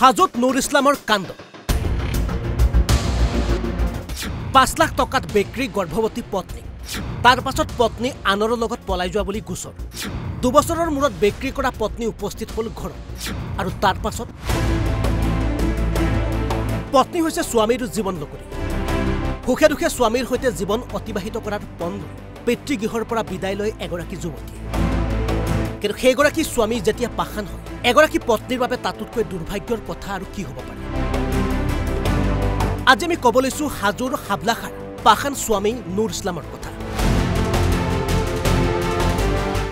হাজোত নুৰ ইছলামৰ কাণ্ড। পাঁচ লাখ টকাত বেকৰী গৰ্ভৱতী পত্নী। তাৰ পাছত পত্নী আনৰ লগত পলাই যোৱা বুলি গোচৰ। দুবছৰৰ মূৰত বেকৰী কৰা পত্নী উপস্থিত হ'ল ঘৰত। আৰু তাৰ পাছত পত্নী হৈছে স্বামীৰ জীৱন লগৰী সুখে দুখে স্বামীৰ সৈতে জীৱন অতিবাহিত কৰাৰ পণ পৰা বিদায় লৈ এগৰাকী যুৱতীয়ে কিন্তু সেইগৰাকী স্বামী যেতিয়া পাষাণ হয় এগৰাকী পত্নীৰ বাবে তাতোতকৈ দুৰ্ভাগ্যৰ কথা আৰু কি হ'ব পাৰে? আজি আমি ক'ব লৈছোঁ হাজোৰ হাবলাখাৰ পাষাণ স্বামী নুৰ ইছলামৰ কথা।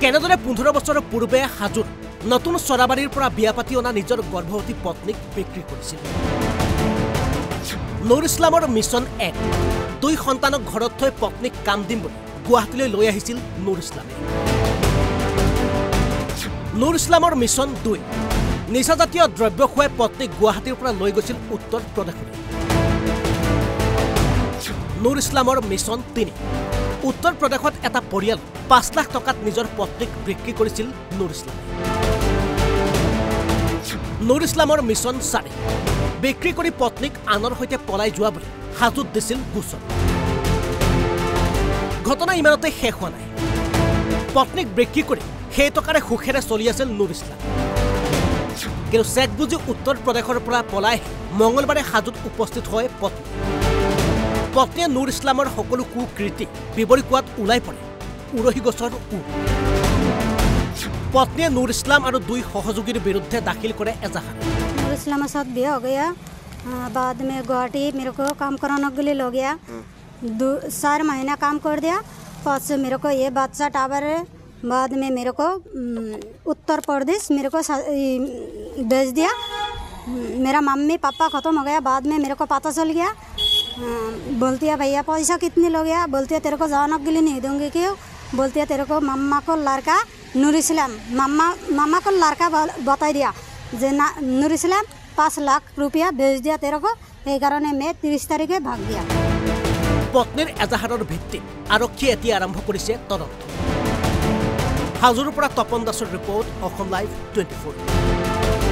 কেনেদৰে পোন্ধৰ বছৰৰ পূৰ্বে হাজোৰ নতুন চৰাবাৰীৰ পৰা বিয়া পাতি অনা নিজৰ গৰ্ভৱতী পত্নীক বিক্ৰী কৰিছিল? নুৰ ইছলামৰ মিছন এক দুই সন্তানক ঘৰত থৈ পত্নীক কাম দিম বুলি গুৱাহাটীলৈ লৈ আহিছিল নুৰ ইছলামে। নুৰ ইছলামৰ মিছন দুই। নিচাজাতীয় দ্ৰব্য খুৱাই পত্নীক গুৱাহাটীৰ পৰা লৈ গৈছিল উত্তৰ প্ৰদেশলৈ। নুৰ ইছলামৰ মিছন তিনি। উত্তৰ প্ৰদেশত এটা পৰিয়াল পাঁচ লাখ টকাত নিজৰ পত্নীক বিক্ৰী কৰিছিল নুৰ ইছলামে। নুৰ ইছলামৰ মিছন চাৰি। বিক্ৰী কৰি পত্নীক আনৰ সৈতে পলাই যোৱা বুলি হাজোত দিছিল গোচৰ। ঘটনা ইমানতে শেষ হোৱা নাই। পত্নীক বিক্ৰী কৰি সেই টকাৰে সুখেৰে চলি আছিল নুৰ ইছলাম কিন্তু চেক বুজি উত্তৰ প্ৰদেশৰ পৰা পলাই আহি মঙলবাৰে হাজোত উপস্থিত হয় পত্নী পত্নীয়ে নুৰ ইছলামৰ সকলো কুকৃতি বিৱৰি কোৱাত ওলাই পৰে উৰহী গছৰ উ পত্নীয়ে নুৰ ইছলাম আৰু দুই সহযোগীৰ বিৰুদ্ধে দাখিল কৰে এজাহাৰ नूर इस्लाम के साथ ब्याह हो गया हाँ, बाद में गुवाहाटी मेरे को काम कराने के लिए लो गया दो चार महीना काम कर दिया पाँच से मेरे को ये बच्चा टावर है बाद में मेरे को हम्म, उत्तर प्रदेश मेरे को सा- ई, भेज दिया हम्म, मेरा मम्मी पापा ख़त्म हो गया बाद में मेरे को पता चल गया हाँ, बोलती है भैया पैसा कितने लो गया बोलती है तेरे को जाने के लिए नहीं दूंगी क्यों बोलती है तेरे को मम्मा को लड़का नूर इस्लाम मम्मा मम्मा को लड़का बल- बता दिया जे ना नूर इस्लाम पाँच लाख रुपया भेज दिया तेरे को এই কাৰণে মে ত্ৰিছ তাৰিখে ভাগ দিয়া পত্নীৰ এজাহাৰৰ ভিত্তিত আৰক্ষীয়ে এতিয়া আৰম্ভ কৰিছে তদন্ত হাজুৰ পৰা তপন দাসৰ report Assam live twenty four.